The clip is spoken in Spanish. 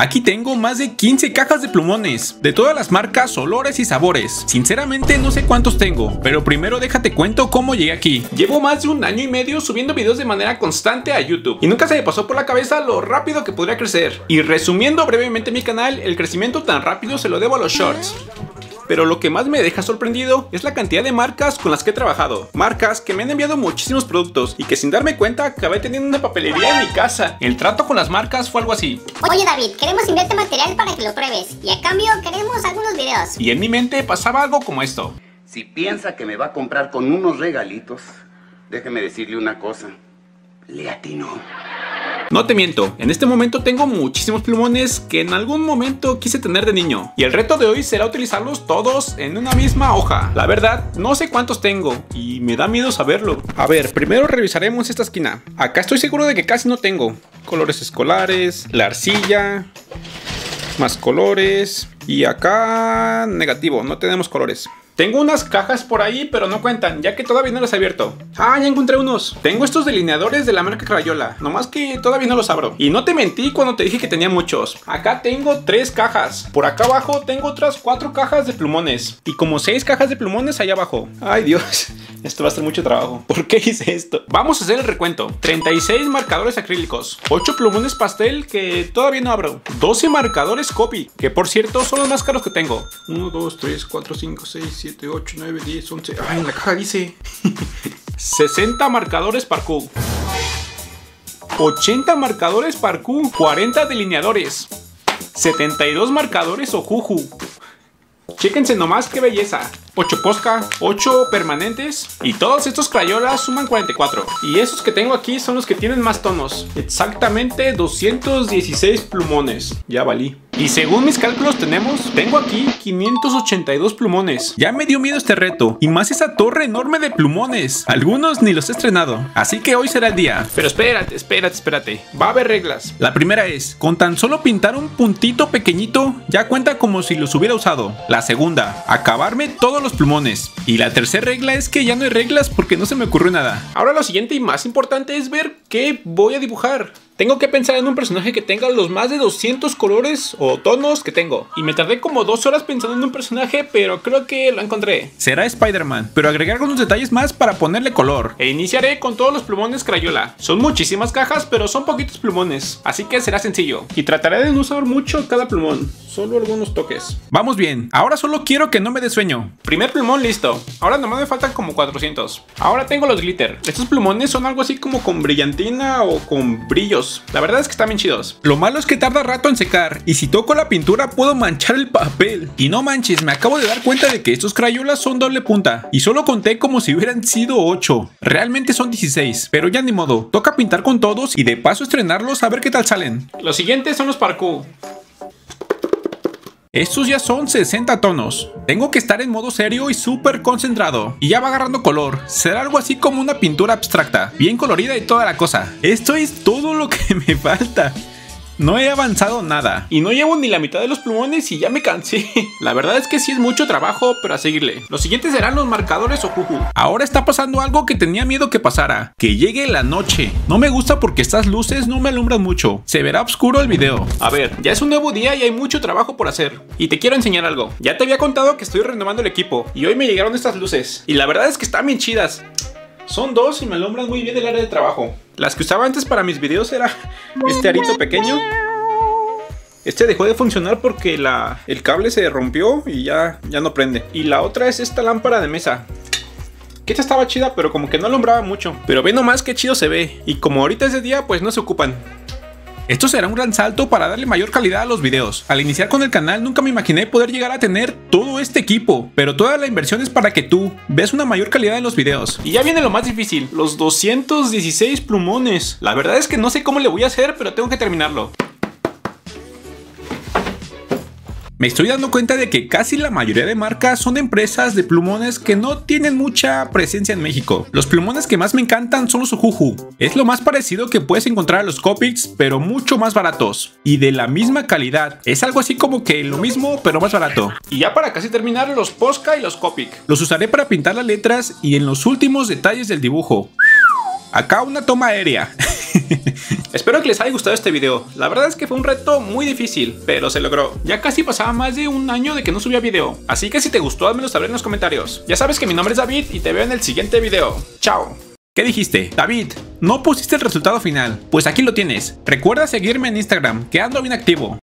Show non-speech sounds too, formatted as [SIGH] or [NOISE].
Aquí tengo más de 15 cajas de plumones, de todas las marcas, olores y sabores. Sinceramente no sé cuántos tengo, pero primero déjate cuento cómo llegué aquí. Llevo más de un año y medio subiendo videos de manera constante a YouTube y nunca se me pasó por la cabeza lo rápido que podría crecer. Y resumiendo brevemente mi canal, el crecimiento tan rápido se lo debo a los shorts pero lo que más me deja sorprendido es la cantidad de marcas con las que he trabajado. Marcas que me han enviado muchísimos productos y que sin darme cuenta acabé teniendo una papelería en mi casa. El trato con las marcas fue algo así. Oye David, queremos enviarte material para que lo pruebes y a cambio queremos algunos videos. Y en mi mente pasaba algo como esto. Si piensa que me va a comprar con unos regalitos, déjeme decirle una cosa. Le atinó. No te miento, en este momento tengo muchísimos plumones que en algún momento quise tener de niño. Y el reto de hoy será utilizarlos todos en una misma hoja. La verdad, no sé cuántos tengo y me da miedo saberlo. A ver, primero revisaremos esta esquina. Acá estoy seguro de que casi no tengo. Colores escolares, la arcilla, más colores. Y acá negativo, no tenemos colores. Tengo unas cajas por ahí, pero no cuentan, ya que todavía no las he abierto. Ah, ya encontré unos. Tengo estos delineadores de la marca Crayola, nomás que todavía no los abro. Y no te mentí cuando te dije que tenía muchos. Acá tengo tres cajas. Por acá abajo tengo otras cuatro cajas de plumones. Y como seis cajas de plumones allá abajo. Ay, Dios. Esto va a ser mucho trabajo. ¿Por qué hice esto? Vamos a hacer el recuento. 36 marcadores acrílicos. 8 plumones pastel que todavía no abro. 12 marcadores copy, que por cierto son los más caros que tengo. 1, 2, 3, 4, 5, 6, 7, 8, 9, 10, 11. Ay, en la caja dice. [LAUGHS] 60 marcadores parkour. 80 marcadores parkour. 40 delineadores. 72 marcadores ojuju. Chéquense nomás qué belleza. 8 Posca, 8 permanentes y todos estos crayolas suman 44. Y esos que tengo aquí son los que tienen más tonos. Exactamente 216 plumones. Ya valí. Y según mis cálculos tenemos, tengo aquí 582 plumones. Ya me dio miedo este reto. Y más esa torre enorme de plumones. Algunos ni los he estrenado. Así que hoy será el día. Pero espérate, espérate, espérate. Va a haber reglas. La primera es, con tan solo pintar un puntito pequeñito, ya cuenta como si los hubiera usado. La segunda, acabarme todos los plumones. Y la tercera regla es que ya no hay reglas porque no se me ocurrió nada. Ahora lo siguiente y más importante es ver qué voy a dibujar. Tengo que pensar en un personaje que tenga los más de 200 colores o tonos que tengo. Y me tardé como dos horas pensando en un personaje, pero creo que lo encontré. Será Spider-Man, pero agregar algunos detalles más para ponerle color. E iniciaré con todos los plumones Crayola. Son muchísimas cajas, pero son poquitos plumones, así que será sencillo. Y trataré de no usar mucho cada plumón, solo algunos toques. Vamos bien, ahora solo quiero que no me dé sueño. Primer plumón listo. Ahora nomás me faltan como 400. Ahora tengo los glitter. Estos plumones son algo así como con brillantina o con brillos la verdad es que están bien chidos. Lo malo es que tarda rato en secar y si toco la pintura puedo manchar el papel. Y no manches, me acabo de dar cuenta de que estos crayolas son doble punta y solo conté como si hubieran sido 8. Realmente son 16, pero ya ni modo. Toca pintar con todos y de paso estrenarlos a ver qué tal salen. Los siguientes son los parkour. Estos ya son 60 tonos. Tengo que estar en modo serio y súper concentrado. Y ya va agarrando color. Será algo así como una pintura abstracta. Bien colorida y toda la cosa. Esto es todo lo que [LAUGHS] me falta. No he avanzado nada. Y no llevo ni la mitad de los plumones y ya me cansé. [LAUGHS] La verdad es que sí es mucho trabajo, pero a seguirle. Los siguientes serán los marcadores o. Ahora está pasando algo que tenía miedo que pasara. Que llegue la noche. No me gusta porque estas luces no me alumbran mucho. Se verá oscuro el video. A ver, ya es un nuevo día y hay mucho trabajo por hacer. Y te quiero enseñar algo. Ya te había contado que estoy renovando el equipo. Y hoy me llegaron estas luces. Y la verdad es que están bien chidas. Son dos y me alumbran muy bien el área de trabajo. Las que usaba antes para mis videos era este arito pequeño. Este dejó de funcionar porque la, el cable se rompió y ya, ya no prende. Y la otra es esta lámpara de mesa. Que esta estaba chida, pero como que no alumbraba mucho. Pero ve nomás qué chido se ve. Y como ahorita es de día, pues no se ocupan. Esto será un gran salto para darle mayor calidad a los videos. Al iniciar con el canal nunca me imaginé poder llegar a tener todo este equipo, pero toda la inversión es para que tú veas una mayor calidad en los videos. Y ya viene lo más difícil, los 216 plumones. La verdad es que no sé cómo le voy a hacer, pero tengo que terminarlo. Me estoy dando cuenta de que casi la mayoría de marcas son empresas de plumones que no tienen mucha presencia en México. Los plumones que más me encantan son los Ojuju. Es lo más parecido que puedes encontrar a los Copics, pero mucho más baratos. Y de la misma calidad. Es algo así como que lo mismo, pero más barato. Y ya para casi terminar, los Posca y los Copic. Los usaré para pintar las letras y en los últimos detalles del dibujo. Acá una toma aérea. [LAUGHS] Espero que les haya gustado este video. La verdad es que fue un reto muy difícil, pero se logró. Ya casi pasaba más de un año de que no subía video. Así que si te gustó, házmelo saber en los comentarios. Ya sabes que mi nombre es David y te veo en el siguiente video. Chao. ¿Qué dijiste? David, no pusiste el resultado final. Pues aquí lo tienes. Recuerda seguirme en Instagram, que ando bien activo.